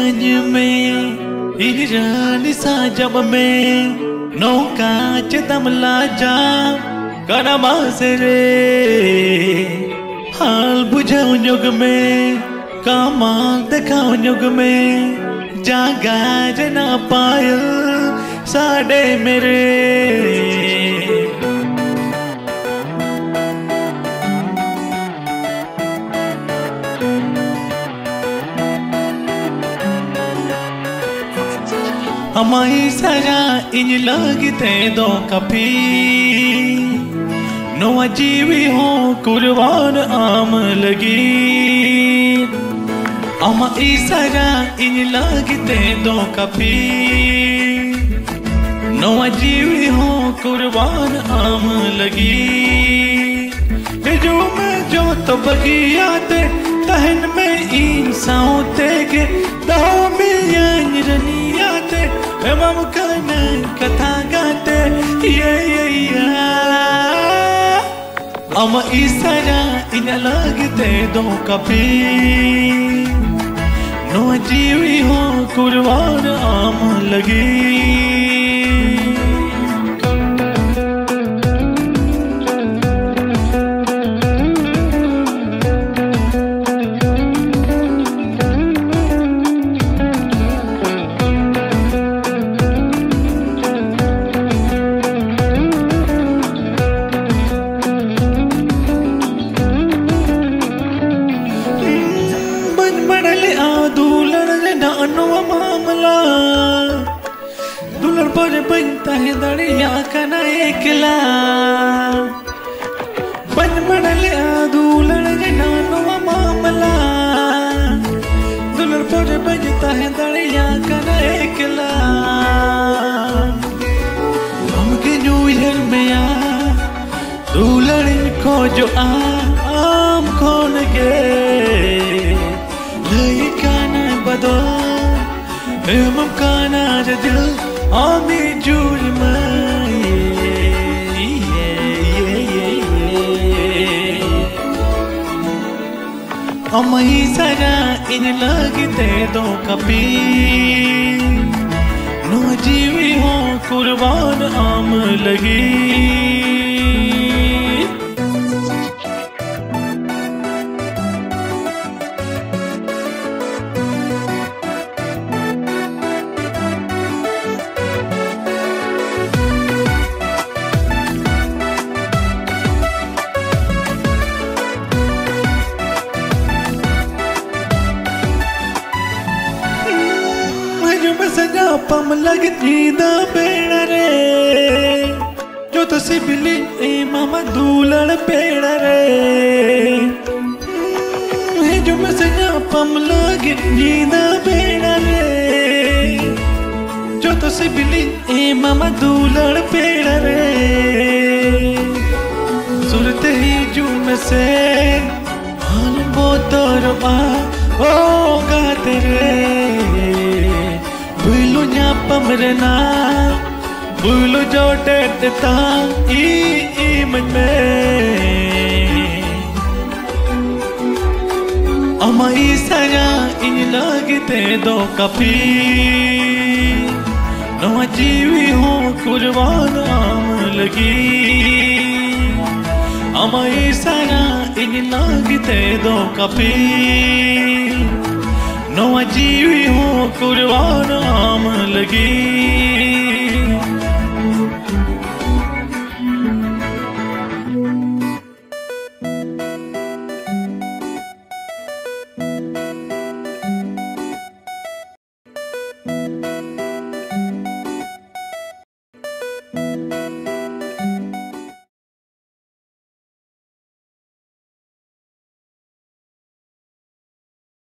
में इरानी साजब में, नौका चतमला जा करमा से रे हाल बुझाओ युग में कमाल दिखाओ युग में, जागा जना पायल साडे मेरे। हमारी सजा इन लगते दो कपी नो जीवी हो, कुर्बान आम लगी। हमारी सजा इन लगते दो कपी नो जीवी हो, कुर्बान आम लगी। जो मैं जो तो बगियाते तहन में तेगे दाव में यान रनियाते एवं कहने कथा गाते ये ये या अम इसरा इन लगते दो कपी नो मन पड़ल आ दूलण डानो मामला। दूलण पर बनता है दड़िया कना एकला। बन पड़ल आ दूलण डानो मामला। दूलण पर बनता है दड़िया कना एकला। हम के जो ईयर में आ, दूलण को जो आ इन लगते दो कपी नो जीवी हो कुर्बान आम लगी। मैं सजा पम लग जीदा पेड़ रे। जो तो सिबिली ए मामा दूलड़ पेड़ रे। जो सजा पम लग जीदा पेड़ रे। जो तो सिबिली गाते रे भूलू जो डेटता ई ई मन में। अमाई सजा इन लगते दो कपी नो जीवी हो कुर्बान आम लगी अमाई सजा इन लगते दो कपी नो जीवी हो कुर्बान हम लगी